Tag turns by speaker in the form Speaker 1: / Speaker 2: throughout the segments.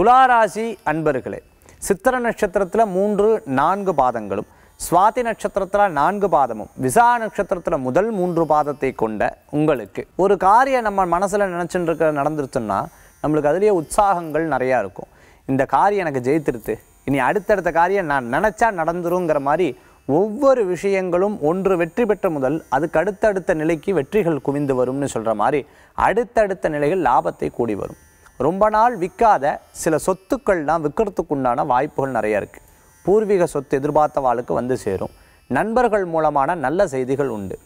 Speaker 1: துளாராசி அன்பர்களே சித்திர நட்சத்திரத்தில் மூன்று நான்கு பாதங்களும் சுவாதி நட்சத்திரத்தில் நான்கு பாதமும் விசா நட்சத்திரத்தில் முதல் மூன்று பாதத்தை கொண்ட உங்களுக்கு ஒரு காரியம் நம்ம மனசில் நினச்சிட்டு இருக்க நடந்துருச்சுன்னா நம்மளுக்கு அதுலேயே உற்சாகங்கள் நிறையா இருக்கும். இந்த காரியம் எனக்கு ஜெயித்திருத்து இனி அடுத்தடுத்த காரியம் நான் நினச்சா நடந்துருங்கிற மாதிரி ஒவ்வொரு விஷயங்களும் ஒன்று வெற்றி பெற்ற முதல் அதுக்கு அடுத்தடுத்த நிலைக்கு வெற்றிகள் குவிந்து வரும்னு சொல்கிற மாதிரி அடுத்தடுத்த நிலைகள் லாபத்தை கூடி வரும். ரொம்ப நாள் விற்காத சில சொத்துக்கள்லாம் விற்கிறதுக்கு உண்டான வாய்ப்புகள் நிறைய இருக்குது பூர்வீக சொத்து எதிர்பார்த்த வாளுக்கு வந்து சேரும். நண்பர்கள் மூலமான நல்ல செய்திகள் உண்டு.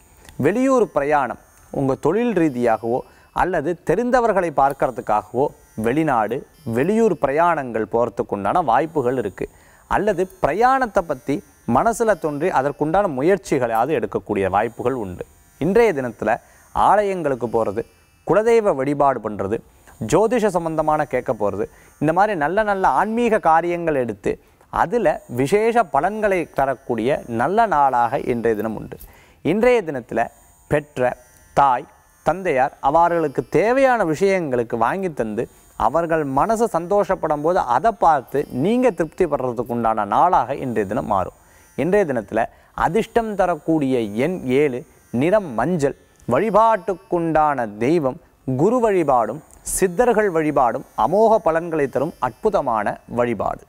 Speaker 1: வெளியூர் பிரயாணம் உங்கள் தொழில் ரீதியாகவோ அல்லது தெரிந்தவர்களை பார்க்கறதுக்காகவோ வெளிநாடு வெளியூர் பிரயாணங்கள் போகிறதுக்கு உண்டான வாய்ப்புகள் இருக்குது அல்லது பிரயாணத்தை பற்றி மனசில் தோன்றி அதற்குண்டான முயற்சிகளாவது எடுக்கக்கூடிய வாய்ப்புகள் உண்டு. இன்றைய தினத்தில் ஆலயங்களுக்கு போகிறது குலதெய்வ வழிபாடு பண்ணுறது ஜோதிஷ சம்பந்தமான கேட்க போகிறது இந்த மாதிரி நல்ல நல்ல ஆன்மீக காரியங்கள் எடுத்து அதில் விசேஷ பலன்களை தரக்கூடிய நல்ல நாளாக இன்றைய தினம் உண்டு. இன்றைய தினத்தில் பெற்ற தாய் தந்தையார் அவர்களுக்கு தேவையான விஷயங்களுக்கு வாங்கி தந்து அவர்கள் மனசு சந்தோஷப்படும் போது அதை பார்த்து நீங்கள் திருப்தி படுறதுக்கு உண்டான நாளாக இன்றைய தினம் மாறும். இன்றைய தினத்தில் அதிர்ஷ்டம் தரக்கூடிய எண் ஏழு நிறம் மஞ்சள் வழிபாட்டுக்குண்டான தெய்வம் குரு வழிபாடும் சித்தர்கள் வழிபாடும் அமோக பலன்களை தரும் அற்புதமான வழிபாடு.